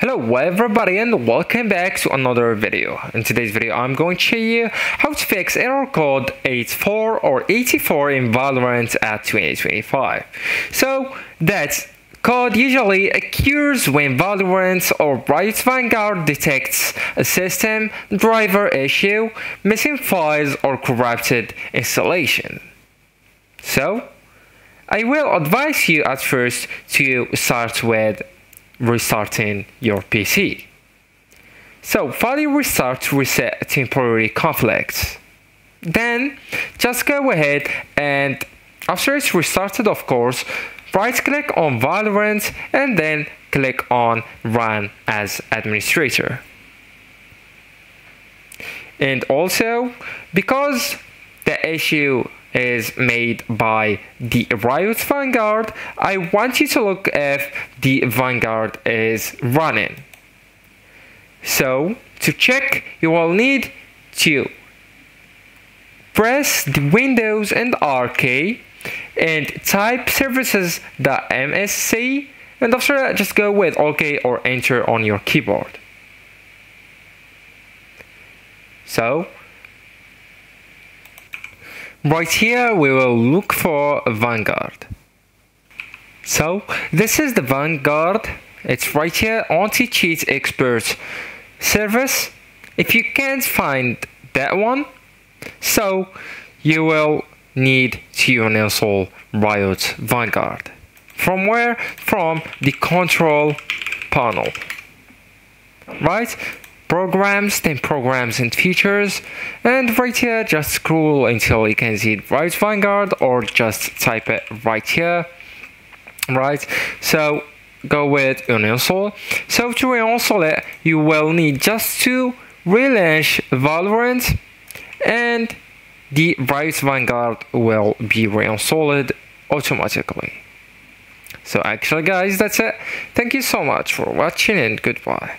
Hello everybody and welcome back to another video. In today's video I'm going to show you how to fix error code 84 or 84 in Valorant at 2025. So that code usually occurs when Valorant or Riot Vanguard detects a system driver issue, missing files or corrupted installation. So I will advise you at first to start with restarting your PC. So file restart to reset temporary conflicts. Then just go ahead and after it's restarted of course, right click on Valorant and then click on run as administrator. And also because the issue is made by the Riot Vanguard, I want you to look if the Vanguard is running. So to check, you will need to press the Windows and R key and type services.msc and after that just go with OK or enter on your keyboard. So Right here we will look for Vanguard. So this is the Vanguard. It's right here anti-cheat expert service. If you can't find that one, so you will need to install Riot Vanguard. From where? From the control panel. Right? Programs, then programs and features, and right here just scroll until you can see Riot Vanguard or just type it right here, right? So go with uninstall. So to reinstall it, you will need just to relaunch Valorant and the Riot Vanguard will be reinstalled automatically. So actually guys, that's it. Thank you so much for watching and goodbye.